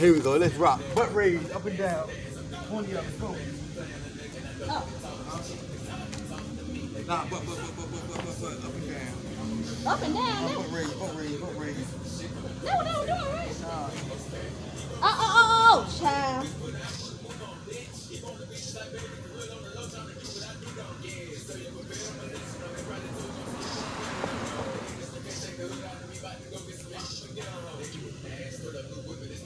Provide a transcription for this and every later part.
here we go. Let's rock. Butt raise up and down. Pony up. Go. Up. Nah, butt, butt, butt, butt, butt, butt, butt, butt, up and down. Up and down. Nah, That, butt raise, butt raise, butt raise. Let's keep it fast, so like a whipping and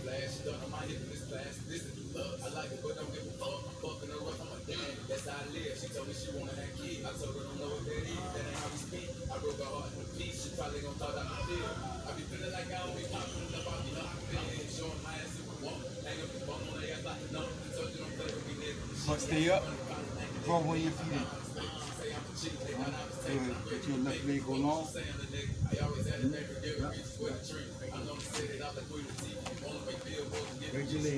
my hip in this. This is love. I like it, but don't give a fuck. I'm fucking her up. I'm like, damn, that's how I live. She told me she wanted that kid. I told her don't know what that is. That ain't how we speak. I broke her heart in a piece. She probably gonna thought that I feel. I be feeling like I always popping it up. I be hopping in, showing my ass if I walk. Hang up the phone on the ass like no. I told you don't play with me, nigga. Fuck, stay up. Bro, where your feet at? Get your left leg go long.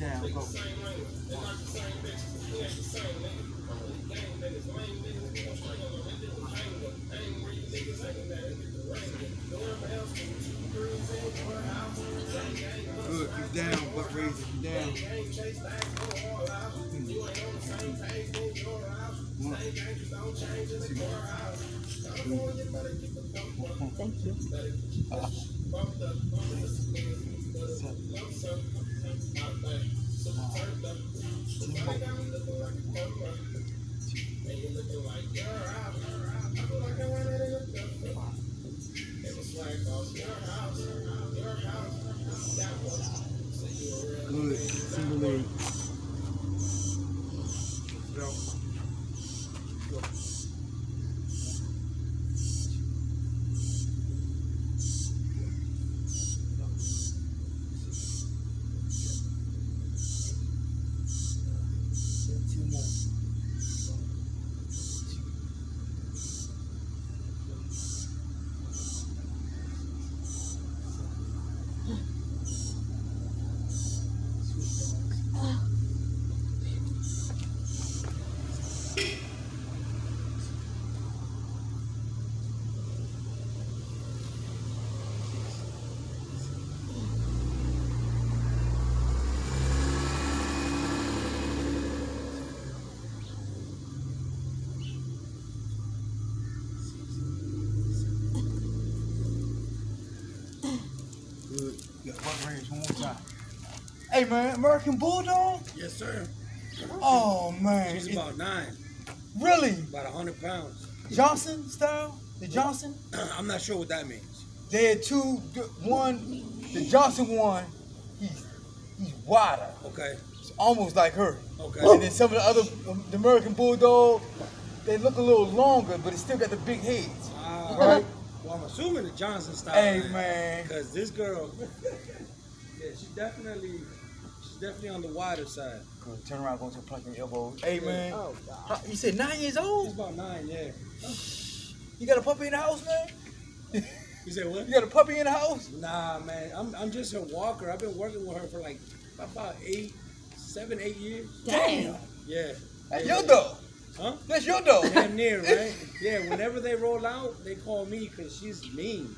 down. Go. Good. Feet down. Butt raise up and down. Thank you. seven, Thank you. One time. Hey man, American Bulldog? Yes, sir. Oh man. She's It- about nine, really? about 100 pounds. Johnson style? The Johnson? I'm not sure what that means. They had two, one, the Johnson one, he's he's wider. Okay, It's almost like her. okay. And then some of the other, um, the American Bulldog, they look a little longer, but it still got the big heads. Uh, Right? Well, I'm assuming the Johnson style. Hey man. Because this girl, yeah, she's definitely, she's definitely on the wider side. Good. Turn around, go to punch your elbows. Hey man. Oh, God. You said nine years She's old? about nine, yeah. You got a puppy in the house, man? You said what? You got a puppy in the house? Nah, man, I'm, I'm just her walker. I've been working with her for like about eight, seven, eight years. Damn. Yeah. That's Yeah. your dog. Huh? That's your dog. Damn near, right? Yeah, whenever they roll out, they call me because she's mean.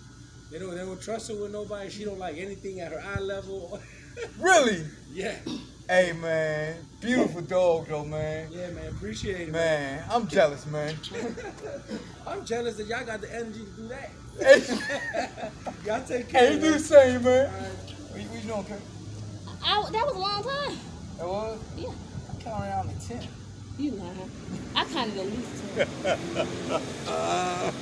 They don't, they don't trust her with nobody. She don't like anything at her eye level. really? yeah, Hey man, beautiful dog though, man. yeah, man. Appreciate it, Man, I'm jealous, man. I'm jealous that y'all got the energy to do that. Y'all take care. you do the same, man. All right. What you, what you doing, Kurt? I, that was a long time. That was? Yeah. I count around to ten. You lying. I counted at least ten.